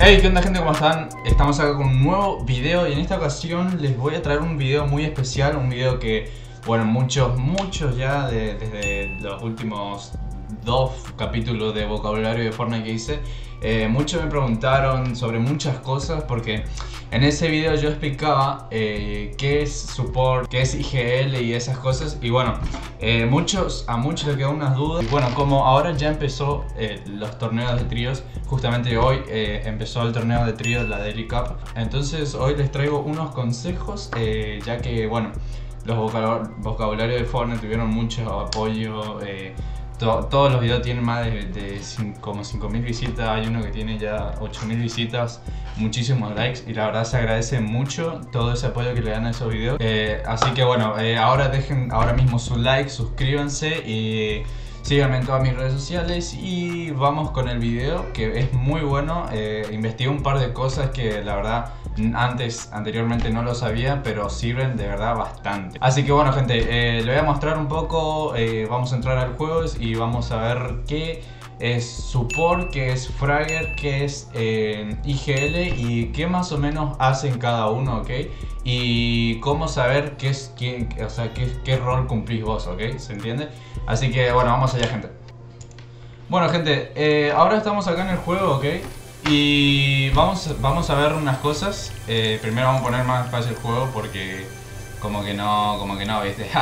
Hey, ¿qué onda gente? ¿Cómo están? Estamos acá con un nuevo video y en esta ocasión les voy a traer un video muy especial, un video que, bueno, muchos, muchos ya desde los últimos dos capítulos de vocabulario de Fortnite que hice, eh, muchos me preguntaron sobre muchas cosas porque en ese video yo explicaba eh, qué es support, qué es IGL y esas cosas. Y bueno, eh, muchos, a muchos les quedan unas dudas. Y bueno, como ahora ya empezó los torneos de tríos, justamente hoy empezó el torneo de tríos, la Daily Cup, entonces hoy les traigo unos consejos ya que bueno, los vocabularios de Fortnite tuvieron mucho apoyo todos los videos tienen más de, como 5.000 visitas, hay uno que tiene ya 8.000 visitas, muchísimos likes y la verdad se agradece mucho todo ese apoyo que le dan a esos videos. Eh, así que bueno, eh, ahora dejen ahora mismo su like, suscríbanse y síganme en todas mis redes sociales y vamos con el video que es muy bueno. Eh, investigué un par de cosas que la verdad antes, anteriormente no lo sabía, pero sirven de verdad bastante. Así que bueno gente, eh, le voy a mostrar un poco, eh, vamos a entrar al juego y vamos a ver qué es support, qué es fragger, qué es eh, IGL y qué más o menos hacen cada uno, ¿ok? Y cómo saber qué es, qué, o sea, qué, qué rol cumplís vos, ¿ok? ¿Se entiende? Así que bueno, vamos allá gente. Bueno gente, ahora estamos acá en el juego, ¿ok? Y vamos, vamos a ver unas cosas. Eh, primero vamos a poner más fácil el juego porque como que no, como que no, ¿viste?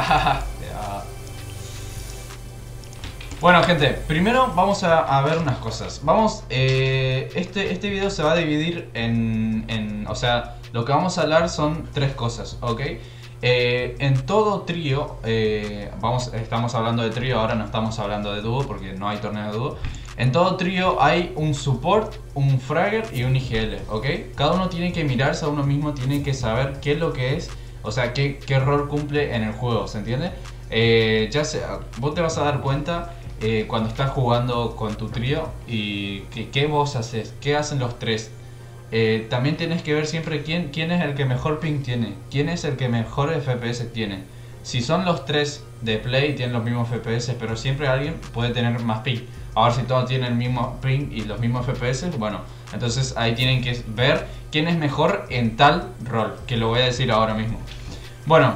bueno, gente, primero vamos a, ver unas cosas. Vamos, eh, este, este video se va a dividir en, en, o sea, lo que vamos a hablar son tres cosas, ¿ok? Eh, en todo trío, vamos, estamos hablando de trío, ahora no estamos hablando de dúo porque no hay torneo de dúo. En todo trío hay un support, un fragger y un IGL, ¿ok? Cada uno tiene que mirarse a uno mismo, tiene que saber qué es lo que es, o sea, qué, qué rol cumple en el juego, ¿se entiende? Eh, ya vos te vas a dar cuenta eh, cuando estás jugando con tu trío y qué vos haces, qué hacen los tres. Eh, también tienes que ver siempre quién, quién es el que mejor ping tiene, quién es el que mejor FPS tiene. Si son los tres de play, tienen los mismos FPS, pero siempre alguien puede tener más ping. Ahora si todos tienen el mismo ping y los mismos FPS, bueno, entonces ahí tienen que ver quién es mejor en tal rol, que lo voy a decir ahora mismo. Bueno,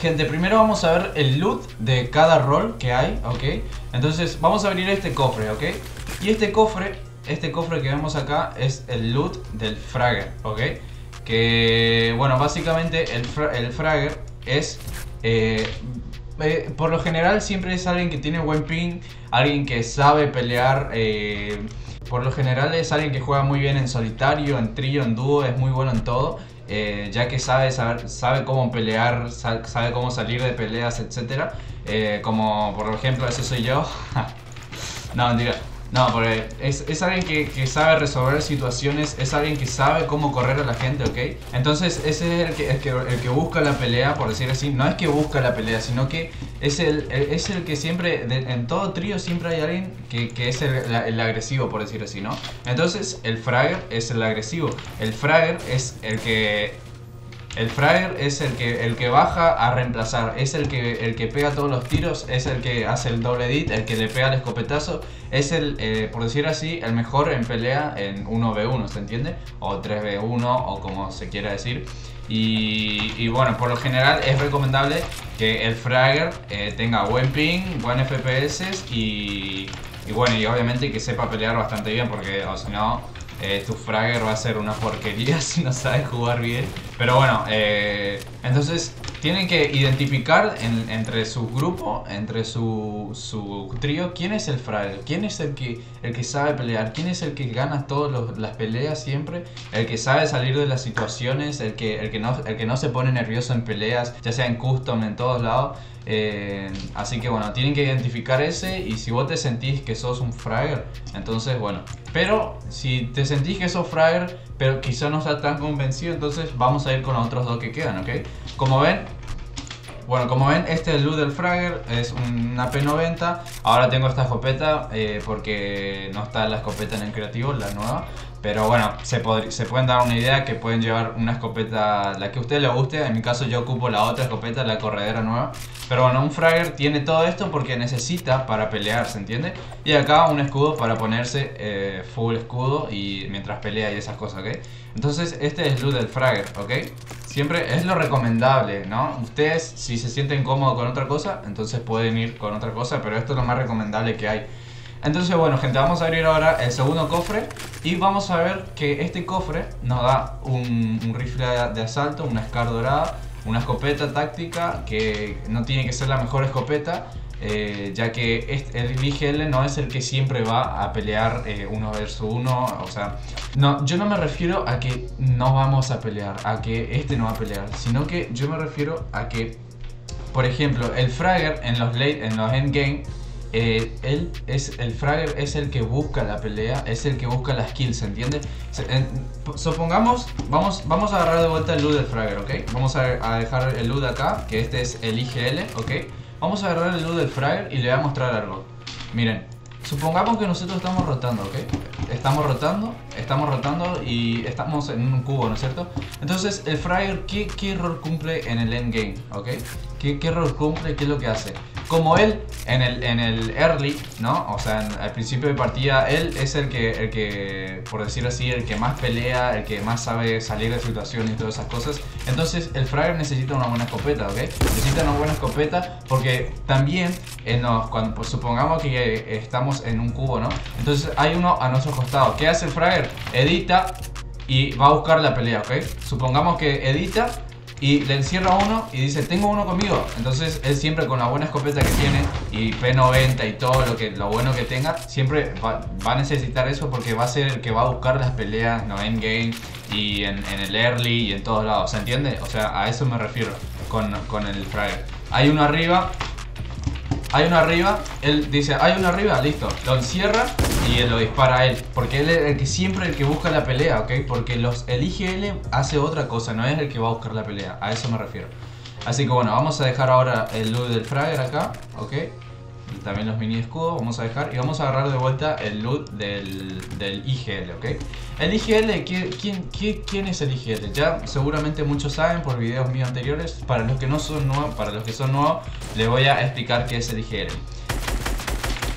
gente, primero vamos a ver el loot de cada rol que hay, ¿ok? Entonces vamos a abrir este cofre, ¿ok? Y este cofre, este cofre que vemos acá es el loot del Fragger, ¿ok? Que, bueno, básicamente el, el Fragger es... Eh, eh, por lo general siempre es alguien que tiene buen ping, alguien que sabe pelear. Eh, por lo general es alguien que juega muy bien en solitario, en trío, en dúo, es muy bueno en todo. Eh, ya que sabe, sabe cómo pelear, sabe cómo salir de peleas, etc. como por ejemplo, ese soy yo. no, mentira. No, porque es, alguien que, sabe resolver situaciones, es alguien que sabe cómo correr a la gente, ¿ok? Entonces ese es el que, el que, busca la pelea, por decir así. No es que busca la pelea, sino que es el, es el que siempre, en todo trío siempre hay alguien que, que es el, agresivo, por decir así, ¿no? Entonces el fragger es el agresivo. El fragger es el que el fragger es el que, el que baja a reemplazar, es el que, el que pega todos los tiros, es el que hace el doble edit, el que le pega el escopetazo, es el, eh, por decir así, el mejor en pelea en 1v1, ¿se entiende? O 3v1 o como se quiera decir. Y, bueno, por lo general es recomendable que el fragger eh, tenga buen ping, buen FPS y, y bueno, y obviamente que sepa pelear bastante bien porque o si no eh, tu fragger va a ser una porquería si no sabes jugar bien. Pero bueno, eh, entonces tienen que identificar entre su grupo, entre su, su trío, quién es el fragger, quién es el que, el que sabe pelear, quién es el que gana todas las peleas siempre, el que sabe salir de las situaciones, el que, el, que no, el que no se pone nervioso en peleas, ya sea en custom, en todos lados. Eh, así que bueno, tienen que identificar ese y si vos te sentís que sos un fragger, entonces bueno. Pero si te sentís que sos fragger, pero quizá no estás tan convencido, entonces vamos a ir con los otros dos que quedan, ¿ok? Como ven, bueno, como ven, este es el loot del Fragger, es una P90. Ahora tengo esta escopeta eh, porque no está la escopeta en el creativo, la nueva. Pero bueno, se, se pueden dar una idea que pueden llevar una escopeta, la que a usted le guste. En mi caso yo ocupo la otra escopeta, la corredera nueva. Pero bueno, un Fragger tiene todo esto porque necesita para pelear, ¿se entiende? Y acá un escudo para ponerse eh, full escudo y mientras pelea y esas cosas, ¿ok? Entonces este es el loot del Fragger, ¿ok? Siempre es lo recomendable, ¿no? Ustedes si se sienten cómodos con otra cosa, entonces pueden ir con otra cosa, pero esto es lo más recomendable que hay. Entonces bueno gente, vamos a abrir ahora el segundo cofre y vamos a ver que este cofre nos da un, rifle de asalto, una Scar dorada, una escopeta táctica que no tiene que ser la mejor escopeta, eh, ya que este, el IGL no es el que siempre va a pelear eh, uno versus uno, o sea, no, yo no me refiero a que no vamos a pelear, a que este no va a pelear, sino que yo me refiero a que, por ejemplo, el Fragger en los late, en los endgame eh, él es el Fragger es el que busca la pelea, es el que busca las kills, ¿se entiende? supongamos, vamos, vamos a agarrar de vuelta el loot del Fragger, ¿ok? Vamos a, dejar el loot acá, que este es el IGL, ¿ok? Vamos a agarrar el loot del Fragger y le voy a mostrar algo. Miren, supongamos que nosotros estamos rotando, ¿ok? Estamos rotando, estamos rotando y estamos en un cubo, ¿no es cierto? Entonces, el Fragger, ¿qué, qué rol cumple en el endgame, ¿ok? ¿Qué, ¿Qué rol cumple? ¿Qué es lo que hace? Como él en el, en el early, ¿no? O sea, al principio de partida, él es el que, el que, por decir así, el que más pelea, el que más sabe salir de situaciones y todas esas cosas. Entonces, el Fragger necesita una buena escopeta, ¿ok? Necesita una buena escopeta porque también, cuando pues, supongamos que estamos en un cubo, ¿no? Entonces, hay uno a nuestro costado. ¿Qué hace el Fragger? Edita y va a buscar la pelea, ¿ok? Supongamos que edita y le encierra uno y dice, tengo uno conmigo. Entonces él siempre con la buena escopeta que tiene y P90 y todo lo, que, lo bueno que tenga, siempre va, a necesitar eso porque va a ser el que va a buscar las peleas, no endgame y en, el early y en todos lados. ¿Se entiende? O sea, a eso me refiero con, con el Fragger. Hay uno arriba hay uno arriba, él dice, hay uno arriba, listo, lo encierra y lo dispara a él. Porque él es el que siempre el que busca la pelea, ¿ok? Porque los, el IGL hace otra cosa, no es el que va a buscar la pelea, a eso me refiero. Así que bueno, vamos a dejar ahora el loot del Fragger acá, ¿ok? también los mini escudos vamos a dejar y vamos a agarrar de vuelta el loot del, del IGL, ¿ok? El IGL, ¿quién, quién, es el IGL? Ya seguramente muchos saben por videos míos anteriores, para los que no son nuevos, para los que son nuevos, les voy a explicar qué es el IGL.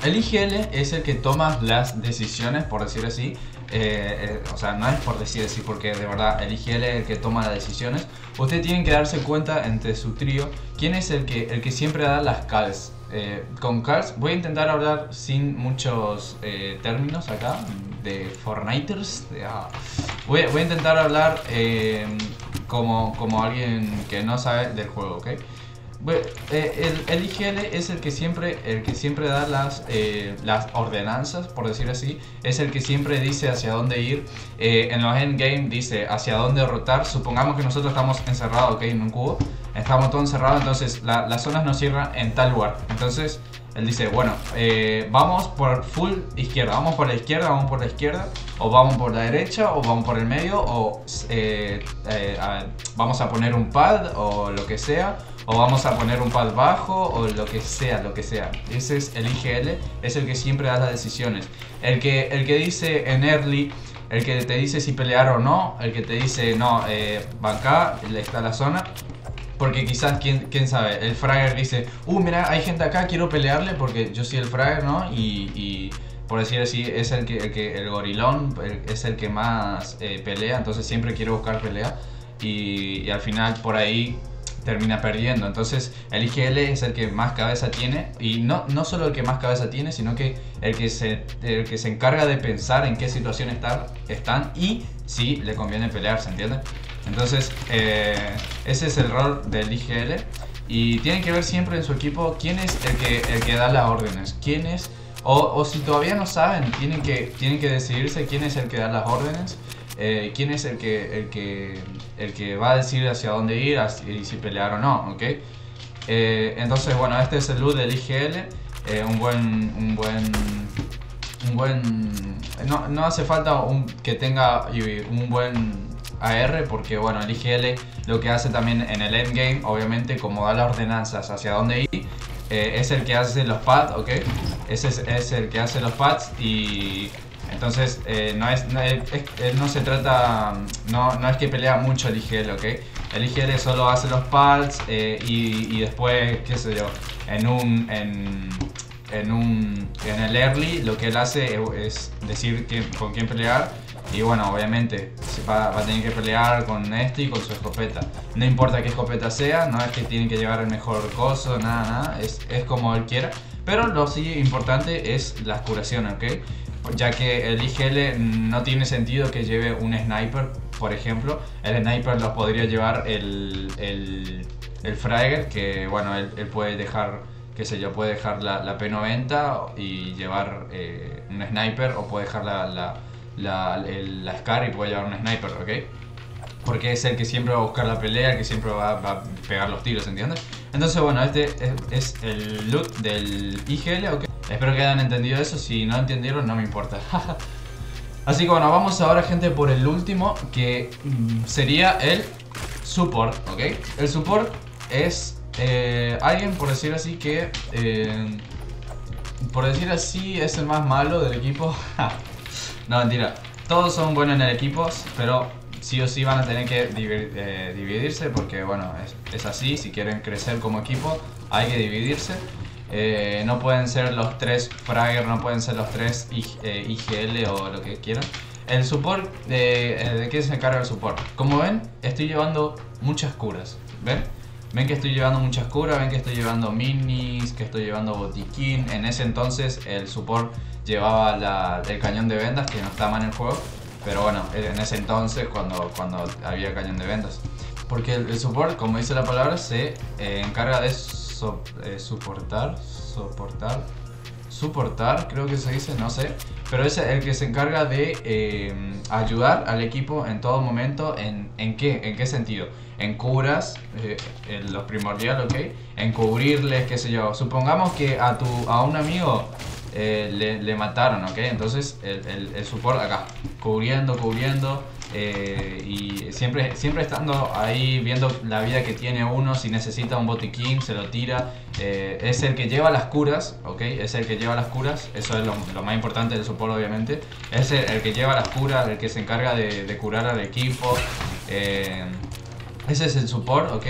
El IGL es el que toma las decisiones, por decir así, eh, eh, o sea, no es por decir así, porque de verdad el IGL es el que toma las decisiones. Ustedes tienen que darse cuenta entre su trío quién es el que, el que siempre da las calls. Eh, con Cars voy a intentar hablar sin muchos eh, términos acá de Fortniters. Ah. voy, a intentar hablar como, como alguien que no sabe del juego, ¿ok? Eh, el, IGL es el que siempre, el que siempre da las, eh, las ordenanzas, por decir así. Es el que siempre dice hacia dónde ir. Eh, en los endgame dice hacia dónde rotar. Supongamos que nosotros estamos encerrados en un cubo. Estamos todos encerrados, entonces las zonas nos cierran en tal lugar. Entonces él dice, bueno, vamos por full izquierda. Vamos por la izquierda, vamos por la izquierda. O vamos por la derecha, o vamos por el medio. O vamos a poner un pad o lo que sea o vamos a poner un pad bajo o lo que sea, lo que sea. Ese es el IGL, es el que siempre da las decisiones. El que, el que dice en early, el que te dice si pelear o no, el que te dice no, eh, va acá, está la zona. Porque quizás, ¿quién, quién sabe, el Fragger dice, uh, mira, hay gente acá, quiero pelearle porque yo soy el Fragger, ¿no? Y, por decir así, es el que el, gorilón es el que más eh, pelea, entonces siempre quiero buscar pelea. y, al final por ahí termina perdiendo. Entonces el IGL es el que más cabeza tiene y no, no solo el que más cabeza tiene, sino que el que se, el que se encarga de pensar en qué situación estar, están y si le conviene pelear, ¿se entiende? Entonces eh, ese es el rol del IGL y tienen que ver siempre en su equipo quién es el que, el que da las órdenes, quién es... O, o si todavía no saben, tienen que, tienen que decidirse quién es el que da las órdenes eh, quién es el que, el, que, el que va a decir hacia dónde ir y si pelear o no, ¿ok? Eh, entonces, bueno, este es el loot del IGL, eh, un buen... Un buen un buen no, no hace falta que tenga un buen AR porque bueno el IGL lo que hace también en el endgame obviamente como da las ordenanzas hacia dónde ir es el que hace los pads ok ese es, es, el que hace los pads y Entonces, eh, no, es, no, es- es- no se trata, no, no es que pelea mucho el IGL, ¿ok? El IGL solo hace los pulls eh, y, y después, qué sé yo, en un, en, en un, en el early lo que él hace es, decir quién- con quién pelear y bueno, obviamente va, va a tener que pelear con este y con su escopeta. No importa qué escopeta sea, no es que tiene que llevar el mejor coso, nada, nada, es, es como él quiera. Pero lo sí importante es las curaciones, ¿ok? Ya que el IGL no tiene sentido que lleve un sniper, por ejemplo. El sniper lo podría llevar el, el, el Fragger, que bueno, él, puede dejar, qué sé yo, puede dejar la, la P90 y llevar eh, un sniper, o puede dejar la, la, la, el- Scar y puede llevar un sniper, ¿ok? Porque es el que siempre va a buscar la pelea, el que siempre va, va a pegar los tiros, ¿entiendes? Entonces, bueno, este es, es el loot del IGL, ¿ok? Espero que hayan entendido eso, si no entendieron no me importa. Así que bueno, vamos ahora gente por el último, que mm, sería el support, ¿ok? El support es eh, alguien, por decir así, que... eh, por decir así, es el más malo del equipo. no, mentira. Todos son buenos en el equipo, pero sí o sí van a tener que eh, dividirse porque, bueno, es así. Si quieren crecer como equipo, hay que dividirse. Eh, no pueden ser los tres Fragger, no pueden ser los tres I- eh, IGL o lo que quieran. El support, eh, ¿de qué se encarga el support? Como ven, estoy llevando muchas curas. ¿Ven? Ven que estoy llevando muchas curas, ven que estoy llevando minis, que estoy llevando botiquín. En ese entonces el support llevaba el cañón de vendas, que no está mal en el juego. Pero bueno, en ese entonces cuando, cuando había cañón de vendas. Porque el, el support, como dice la palabra, se eh, encarga de so- eh, soportar, soportar, soportar, creo que se dice, no sé. Pero es el que se encarga de eh, ayudar al equipo en todo momento. ¿En, en qué? ¿En qué sentido? En curas, eh, en lo primordial, ¿ok? En cubrirles, qué sé yo. Supongamos que a, tu, a un amigo eh, le, le mataron, ¿ok? Entonces el, el, el support acá, cubriendo, cubriendo. Eh, y siempre, siempre estando ahí viendo la vida que tiene uno, si necesita un botiquín, se lo tira. eh, es el que lleva las curas, ¿ok? Es el que lleva las curas, eso es lo, lo más importante del support obviamente. Es el, el que lleva las curas, el que se encarga de, de curar al equipo. eh, ese es el support, ¿ok?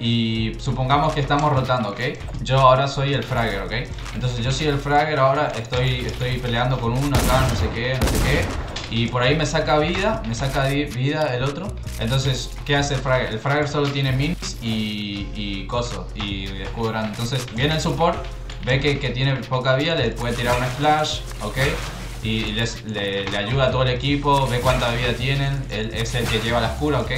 Y supongamos que estamos rotando, ¿ok? Yo ahora soy el fragger, ¿ok? Entonces yo soy el fragger, ahora estoy, estoy peleando con uno acá, no sé qué, no sé qué. Y por ahí me saca vida, me saca vida el otro. Entonces, ¿qué hace el fragger? El fragger solo tiene minis y, coso, y escudo grande. Entonces viene el support, ve que, tiene poca vida, le puede tirar un splash, ¿ok? y les- le, ayuda a todo el equipo, ve cuánta vida tienen, él es el que lleva las curas, ¿ok?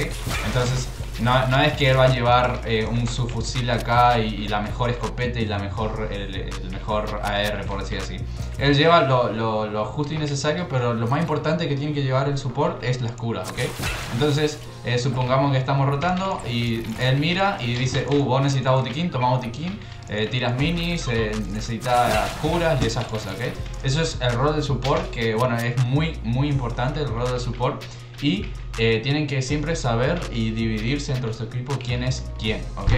Entonces, no, no es que él va a llevar eh, un subfusil acá y, la mejor escopeta y la mejor, el, el mejor AR, por decir así. Él lleva lo, lo- lo justo y necesario, pero lo más importante que tiene que llevar el support es las curas, ¿ok? Entonces, eh, supongamos que estamos rotando y él mira y dice, uh, vos necesitas botiquín, toma botiquín, eh, tiras minis, eh, necesitas curas y esas cosas, ¿ok? Eso es el rol del support, que bueno, es muy, muy importante el rol del support. Y eh, tienen que siempre saber y dividirse entre su equipo quién es quién, ¿ok?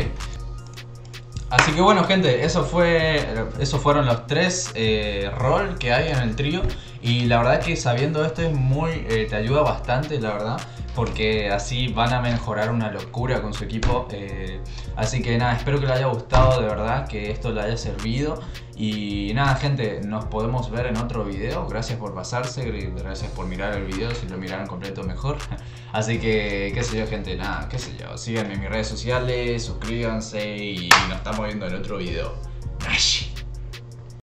Así que bueno gente, eso fue, esos fueron los tres eh, rol que hay en el trío y la verdad que sabiendo esto es muy, eh, te ayuda bastante la verdad porque así van a mejorar una locura con su equipo. eh, así que nada, espero que les haya gustado de verdad, que esto le haya servido y nada gente, nos podemos ver en otro video. Gracias por pasarse, gracias por mirar el video, si lo miraron completo mejor. Así que, qué sé yo, gente, nada, qué sé yo. Síganme en mis redes sociales, suscríbanse y nos estamos viendo en otro video.